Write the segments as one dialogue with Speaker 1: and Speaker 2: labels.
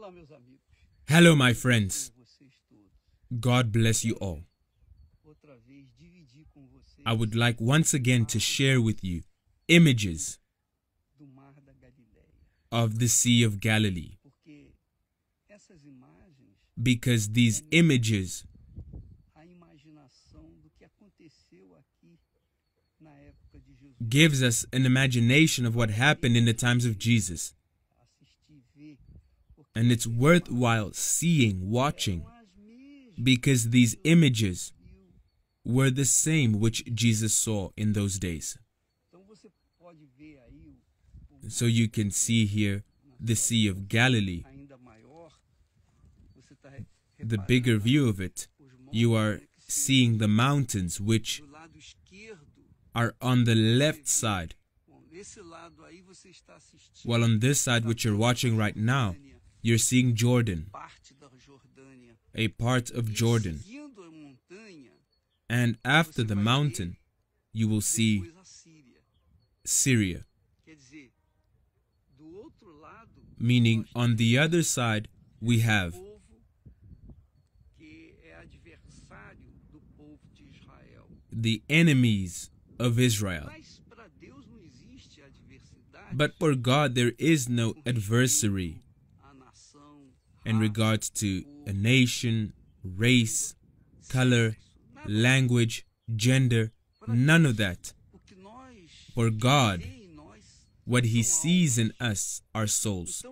Speaker 1: Olá, meus amigos.
Speaker 2: Hello, my friends.
Speaker 1: Com vocês todos.
Speaker 2: God bless you all.
Speaker 1: Outra vez dividir com vocês
Speaker 2: I would like once again to share with you images
Speaker 1: do Mar da Galileia,
Speaker 2: of the Sea of Galilee
Speaker 1: porque essas imagens,
Speaker 2: because these images
Speaker 1: a imaginação do que aconteceu aqui na época Jesus,
Speaker 2: gives us an imagination of what happened in the times of Jesus. And it's worthwhile seeing, watching, because these images were the same which Jesus saw in those days. So you can see here the Sea of Galilee, the bigger view of it. You are seeing the mountains which are on the left side, while on this side, which you're watching right now, you're seeing Jordan,
Speaker 1: parte da Jordânia.
Speaker 2: a part of Jordan.
Speaker 1: Seguindo a montanha,
Speaker 2: And after the mountain, you will see
Speaker 1: depois a Síria.
Speaker 2: Syria,
Speaker 1: Quer dizer, do outro lado,
Speaker 2: meaning on the other side, we um have
Speaker 1: povo que é adversário do povo de Israel.
Speaker 2: the enemies of Israel.
Speaker 1: Mas para Deus não existe adversidade.
Speaker 2: But for God, there is no adversary in regards to a nation, race, color, language, gender, none of that. For God, what He sees in us are souls.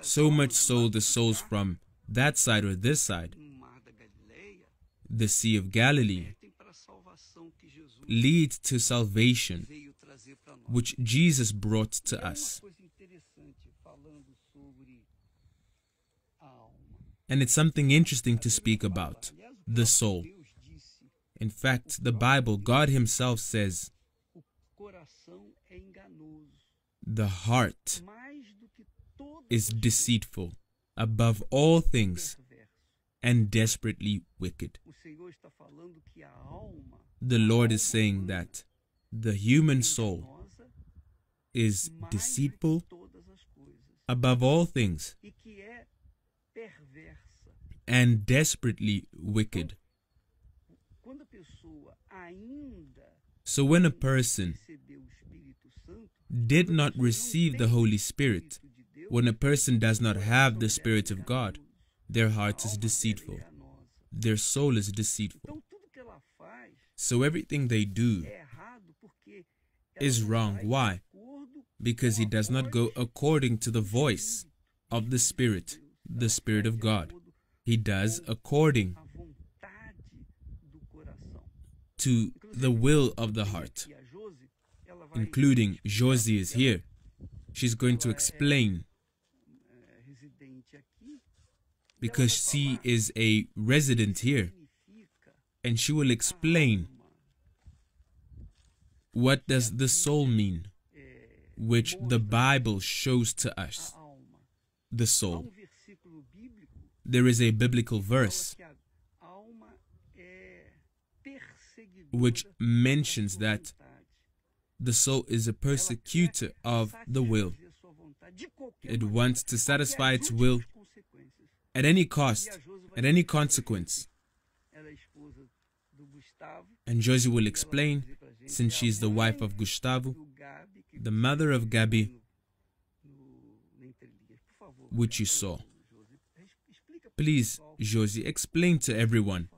Speaker 2: So much so the souls from that side or this side, the Sea of Galilee, leads to salvation, which Jesus brought to us.
Speaker 1: Interessante falando sobre.
Speaker 2: And it's something interesting to speak about the soul. In fact, the Bible, God Himself says,
Speaker 1: o coração é enganoso,
Speaker 2: the heart
Speaker 1: mais do que todas
Speaker 2: is deceitful above all things and desperately wicked.
Speaker 1: O Senhor está falando que a alma
Speaker 2: The Lord is saying that the human soul is
Speaker 1: mais do que
Speaker 2: deceitful
Speaker 1: todas as coisas
Speaker 2: above all things
Speaker 1: que é perversa.
Speaker 2: and desperately wicked.
Speaker 1: Quando a pessoa ainda
Speaker 2: So when a person
Speaker 1: recebeu o Espírito Santo,
Speaker 2: did not receive the Holy Spirit,
Speaker 1: Espírito de Deus,
Speaker 2: when a person does not have the Spirit of God, their heart is deceitful, their soul is deceitful.
Speaker 1: Então tudo que ela faz
Speaker 2: So everything they do
Speaker 1: é errado porque ela
Speaker 2: is wrong. Why? Because he does not go according to the voice of the Spirit, the Spirit of God. He does according to the will of the heart. Including Josie is here. She's going to explain because she is a resident here and she will explain what does the soul mean which the Bible shows to us the soul. There is a biblical verse which mentions that the soul is a persecutor of the will. It wants to satisfy its will at any cost at any consequence and Josie will explain since she is the wife of Gustavo the mother of Gabi which you saw. Please Josie explain to everyone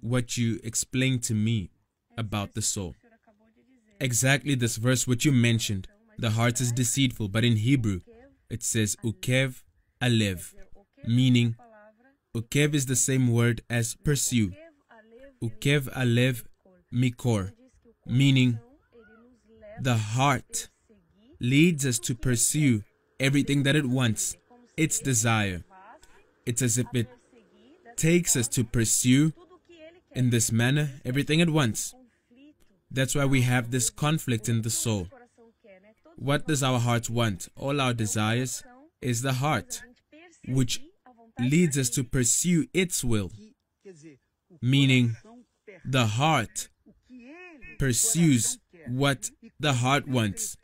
Speaker 2: what you explained to me about the soul. Exactly this verse what you mentioned the heart is deceitful but in Hebrew it says ukev alev meaning ukev is the same word as pursue ukev alev mikor meaning the heart leads us to pursue everything that it wants its desire. It's as if it takes us to pursue in this manner everything at once that's why we have this conflict in the soul. What does our heart want? All our desires is the heart which leads us to pursue its will Meaning, the heart pursues what the heart wants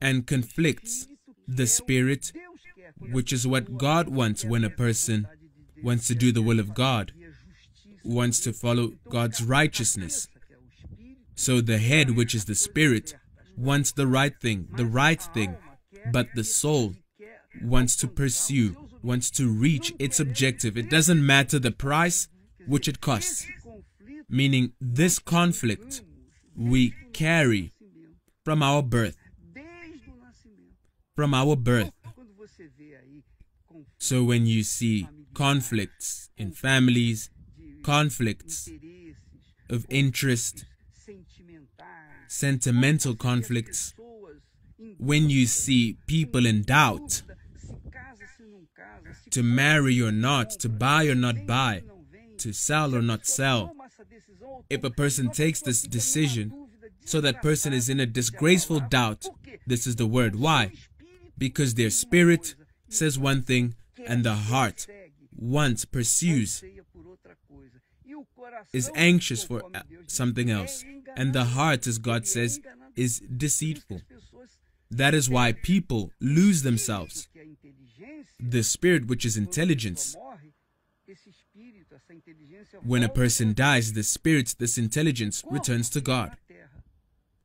Speaker 2: and conflicts the spirit, which is what God wants when a person wants to do the will of God, wants to follow God's righteousness. So the head, which is the spirit, wants the right thing, the right thing, but the soul wants to pursue, wants to reach its objective. It doesn't matter the price which it costs. Meaning, this conflict we carry from our birth, from our birth. So when you see conflicts in families, conflicts of interest, sentimental conflicts, when you see people in doubt to marry or not, to buy or not buy, to sell or not sell, if a person takes this decision, so that person is in a disgraceful doubt, this is the word. Why? Because their spirit says one thing and the heart once pursues, is anxious for uh, something else. And the heart, as God says, is deceitful. That is why people lose themselves. The spirit, which is intelligence, when a person dies, the spirit, this intelligence, returns to God.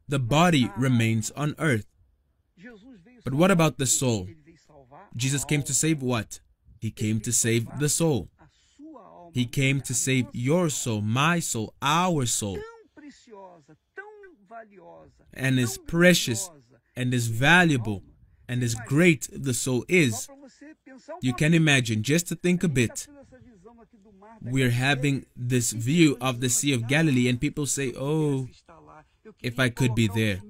Speaker 2: The body remains on earth. But what about the soul? Jesus came to save what? He came to save the soul. He came to save your soul, my soul, our soul, and is precious and is valuable and as great the soul is. You can imagine, just to think a bit, we're having this view of the Sea of Galilee, and people say, Oh, if I could be there,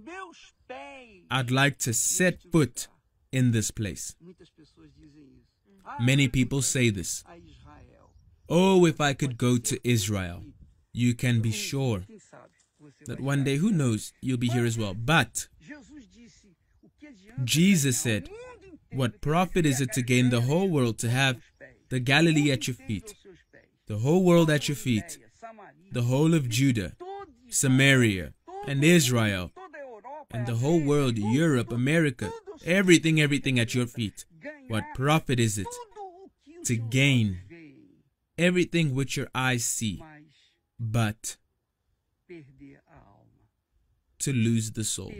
Speaker 2: I'd like to set foot in this place. Many people say this. Oh, if I could go to Israel. You can be sure that one day, who knows, you'll be here as well. But
Speaker 1: Jesus
Speaker 2: said, What profit is it to gain the whole world to have the Galilee at your feet, the whole world at your feet, the whole of Judah, Samaria, and Israel, and the whole world, Europe, America, everything, everything at your feet? What profit is it to gain everything which your eyes see, but to lose the soul?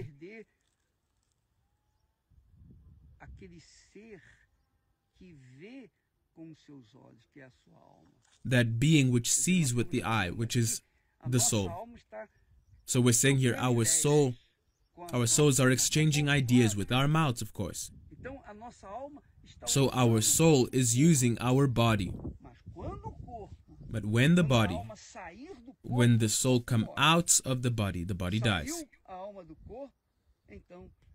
Speaker 1: com seus olhos, que é a sua alma.
Speaker 2: That being which sees with the eye, which is the soul. So we're saying here, our soul, our souls are exchanging ideas with our mouths, of course. So our soul is using our body. But when the body, when the soul come out of the body, the body dies.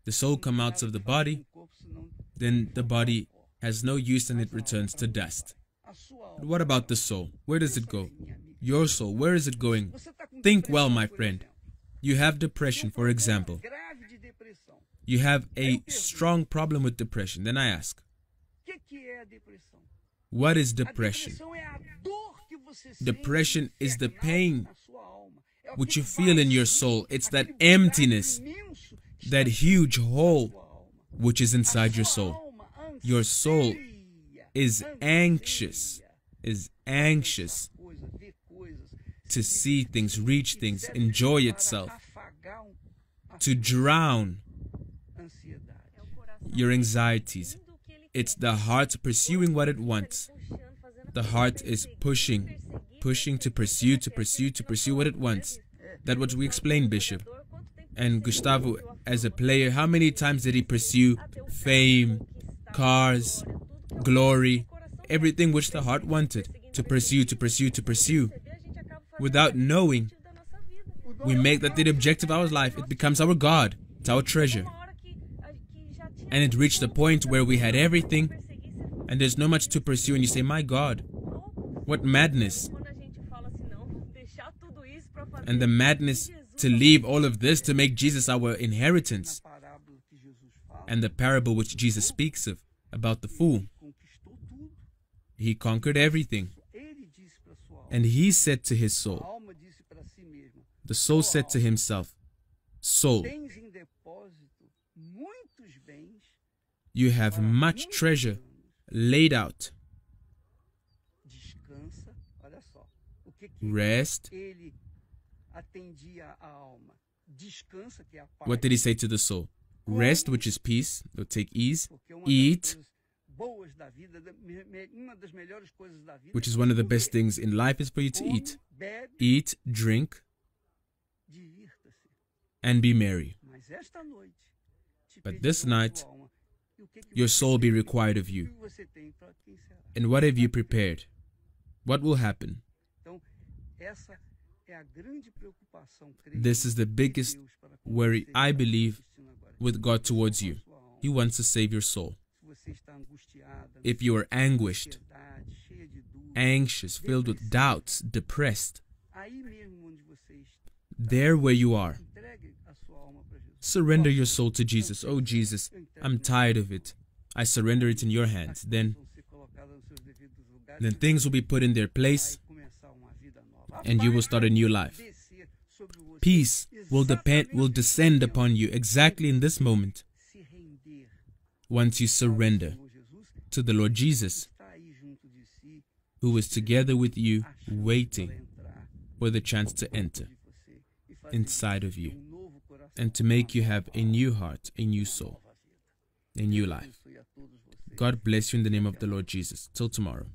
Speaker 2: The soul come out of the body, then the body has no use and it returns to dust. What about the soul? Where does it go? Your soul, where is it going? Think well, my friend. You have depression, for example. You have a strong problem with depression. Then I ask, what is depression? Depression is the pain which you feel in your soul. It's that emptiness, that huge hole which is inside your soul. Your soul is anxious, is anxious to see things, reach things, enjoy itself, to drown your anxieties. It's the heart pursuing what it wants. The heart is pushing, pushing to pursue, to pursue, to pursue what it wants. That's what we explained, Bishop. And Gustavo, as a player, how many times did he pursue fame, cars, glory, everything which the heart wanted to pursue, to pursue, to pursue? Without knowing, we make that the objective of our life. It becomes our God, it's our treasure. And it reached a point where we had everything, and there's no much to pursue, and you say, My God, what madness! And the madness to leave all of this to make Jesus our inheritance. And the parable which Jesus speaks of about the fool. He conquered everything.
Speaker 1: Ele disse para sua alma,
Speaker 2: And he said to his soul,
Speaker 1: alma disse para si mesma,
Speaker 2: the soul said to himself, Soul,
Speaker 1: tens em depósito muitos bens
Speaker 2: You have much treasure laid out.
Speaker 1: Descansa, olha só. O que, que
Speaker 2: Rest.
Speaker 1: ele atendia a alma? Descansa, que é a paz.
Speaker 2: What did he say to the soul? Rest, which is peace, or take ease. Eat.
Speaker 1: Das coisas boas da vida, da- me- me- uma das melhores coisas da vida
Speaker 2: Which is one of the best things in life is for you to eat. Eat, drink, and be merry.
Speaker 1: Mas esta noite, te
Speaker 2: But this night,
Speaker 1: tua alma, o que que
Speaker 2: Your soul be required of you.
Speaker 1: que você tem? Para quem será?
Speaker 2: And what have you prepared? What will happen?
Speaker 1: Então, essa é a grande preocupação, creio,
Speaker 2: This is the biggest
Speaker 1: Deus para com
Speaker 2: worry I believe with God towards you. He wants to save your soul.
Speaker 1: Se você está angustiada,
Speaker 2: If you are anguished,
Speaker 1: ansiedade, cheia de dúvidas,
Speaker 2: anxious, filled with doubts, depressed,
Speaker 1: aí mesmo onde você está,
Speaker 2: there where you are,
Speaker 1: entregue a sua alma para Jesus.
Speaker 2: surrender your soul to Jesus. Oh, Jesus, I'm tired of it. I surrender it in your hands. Then,
Speaker 1: Vão ser colocadas nos seus devidos lugares,
Speaker 2: then things will be put in their place
Speaker 1: vai começar uma vida nova. A
Speaker 2: and you will start a new life.
Speaker 1: vai descer sobre você
Speaker 2: Peace will depend, will descend upon you exactly in this moment once you surrender to the Lord Jesus, who is together with you, waiting for the chance to enter inside of you and to make you have a new heart, a new soul, a new life. God bless you in the name of the Lord Jesus. Till tomorrow.